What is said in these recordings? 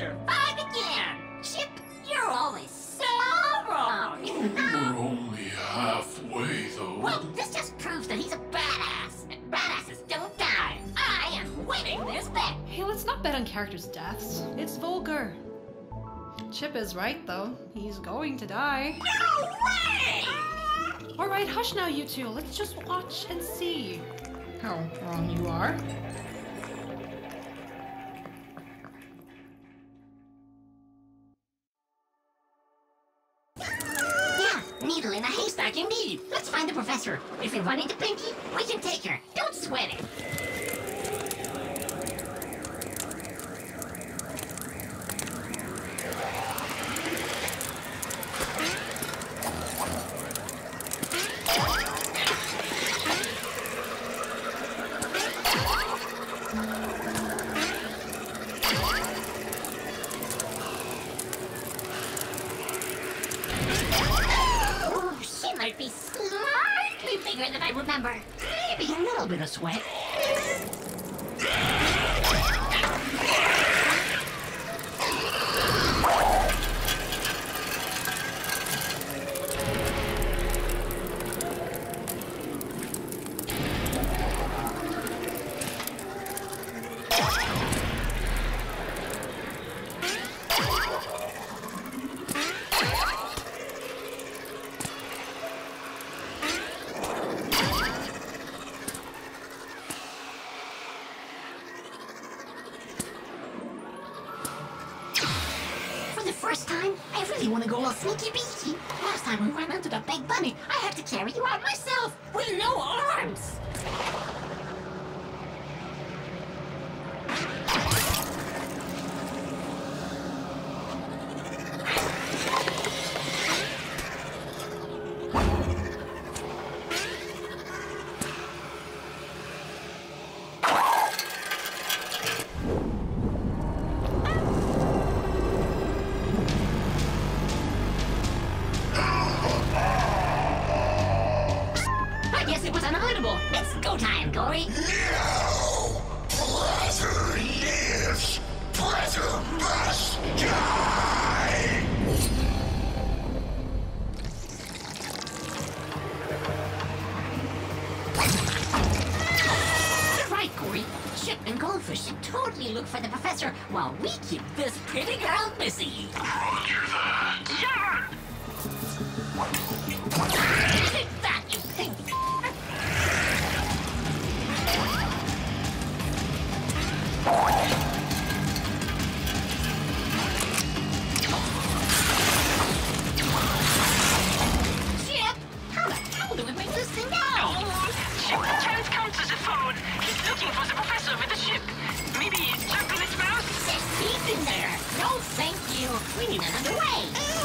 professor. Five again. Chip, you're always so wrong. We're only halfway, though. well, this just proves that he's a badass. And badasses don't die. I am winning this bet. Hey, let's not bet on characters' deaths. It's vulgar. Chip is right, though. He's going to die. No way! Alright, hush now, you two. Let's just watch and see how wrong you are. Needle in a haystack indeed. Let's find the professor. If we run into Pinky, we can take her. Don't sweat it. Sneaky beaky. Last time we ran into the big bunny, I had to carry you out myself guess it was unavoidable. It's go time, Gori. No! Brother lives! Brother must die! You're right, Gori. Chip and Goldfish should totally look for the professor while we keep this pretty girl busy. Yeah! Take that, thank you. We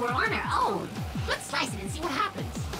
we're on our own. Let's slice it and see what happens.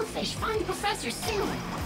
Goldfish find Professor soon.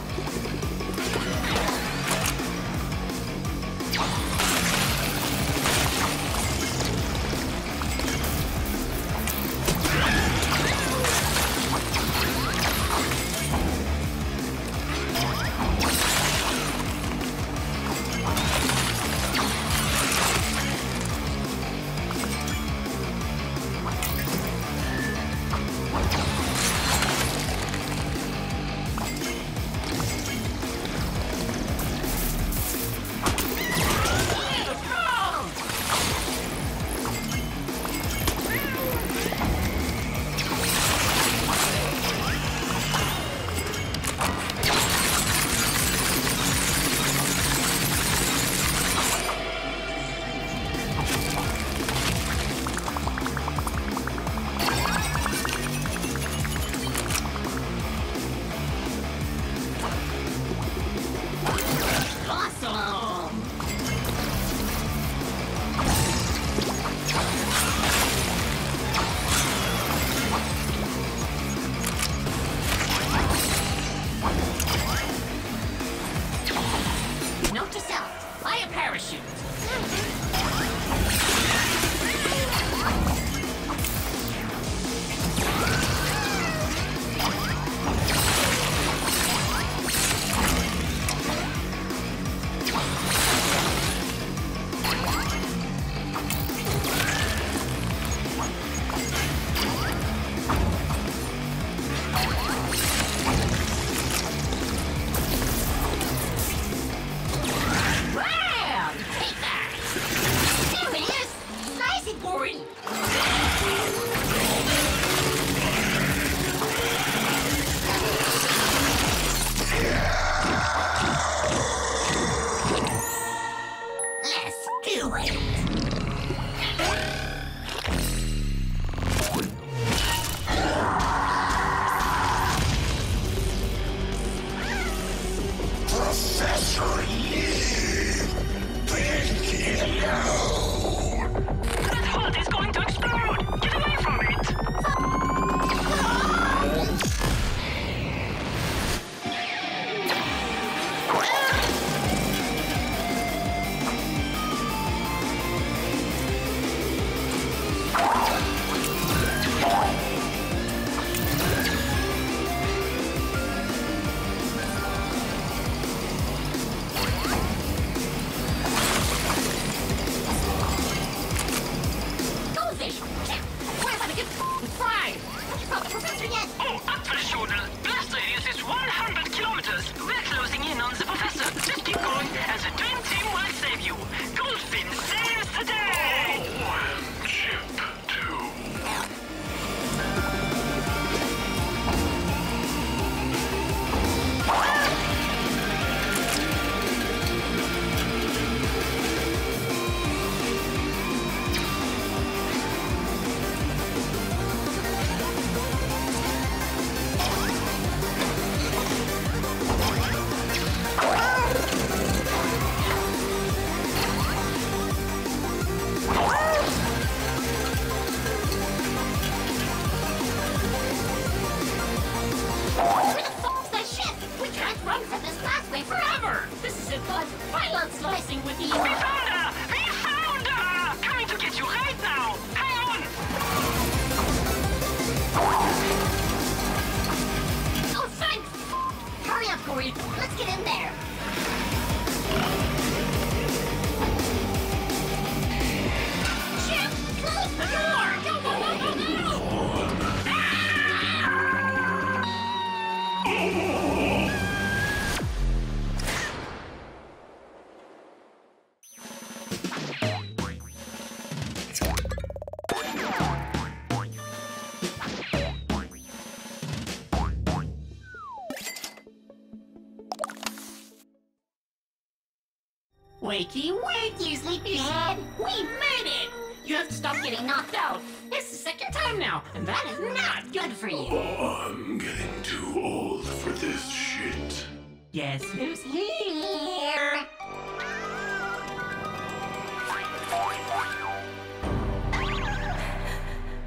Guess who's here?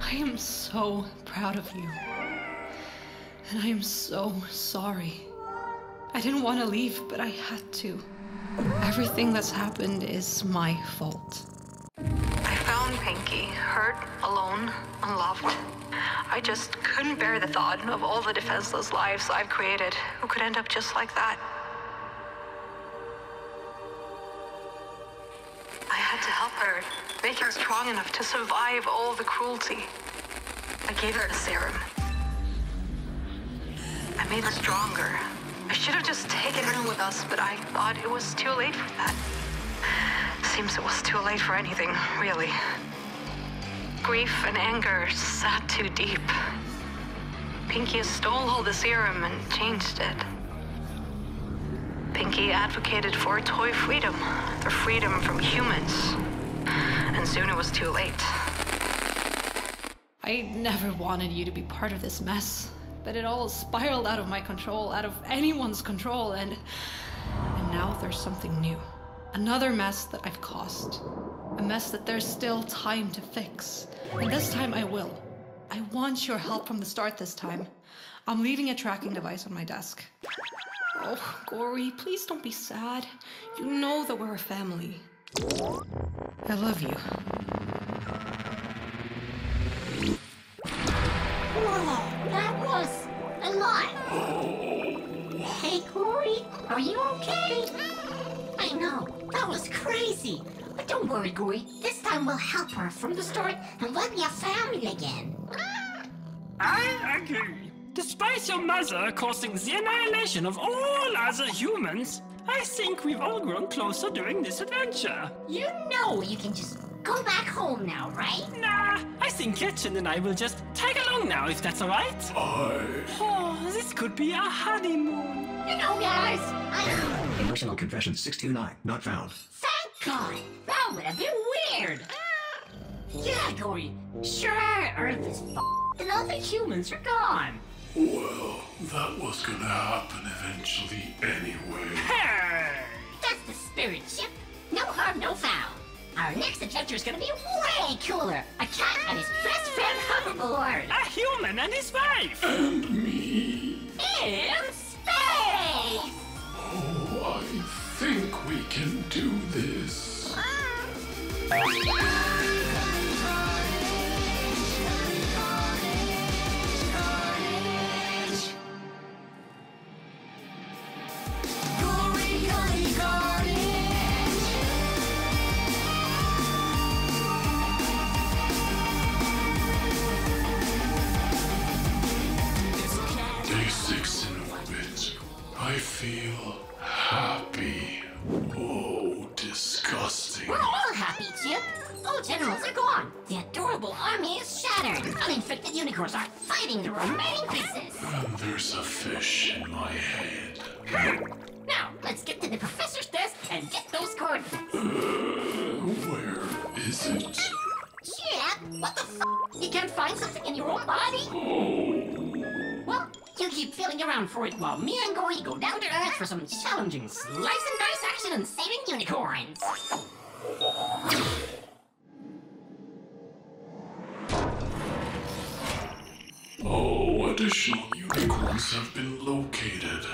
I am so proud of you. And I am so sorry. I didn't want to leave, but I had to. Everything that's happened is my fault. I found Pinky, hurt, alone, unloved. I just couldn't bear the thought of all the defenseless lives I've created who could end up just like that. I had to help her, make her strong enough to survive all the cruelty. I gave her the serum. I made her stronger. I should have just taken her with us, but I thought it was too late for that. Seems it was too late for anything, really. Grief and anger sat too deep. Pinky stole all the serum and changed it. Pinky advocated for toy freedom, the freedom from humans. And soon it was too late. I never wanted you to be part of this mess, but it all spiraled out of my control, out of anyone's control, and. And now there's something new. Another mess that I've caused. A mess that there's still time to fix. And this time I will. I want your help from the start this time. I'm leaving a tracking device on my desk. Oh, Gori, please don't be sad. You know that we're a family. I love you. Whoa, that was a lot. Hey, Gori, are you okay? I know, that was crazy. But don't worry, Gori. This time we'll help her from the start and we'll be a family again. I agree. Despite your mother causing the annihilation of all other humans, I think we've all grown closer during this adventure. You know you can just go back home now, right? Nah, I think Gretchen and I will just tag along now if that's alright. I. Oh, this could be a honeymoon. You know, guys, I... Personal confession 629, not found. Thank God! That would have been weird! Yeah, Gori. Sure, Earth is f***ed and all the humans are gone. Well, that was gonna happen eventually anyway. Hey! That's the spirit, Chip. No harm, no foul. Our next adventure is gonna be way cooler. A cat and his best friend hoverboard. A human and his wife! And me. In can do this. Ah. Are fighting the remaining pieces. And there's a fish in my head. Now, let's get to the professor's desk and get those coordinates. Uh, where is it? Chip, what the f? You can't find something in your own body? Oh. Well, you keep feeling around for it while me and Gori go down to Earth for some challenging slice and dice action and saving unicorns. Oh, additional unicorns have been located.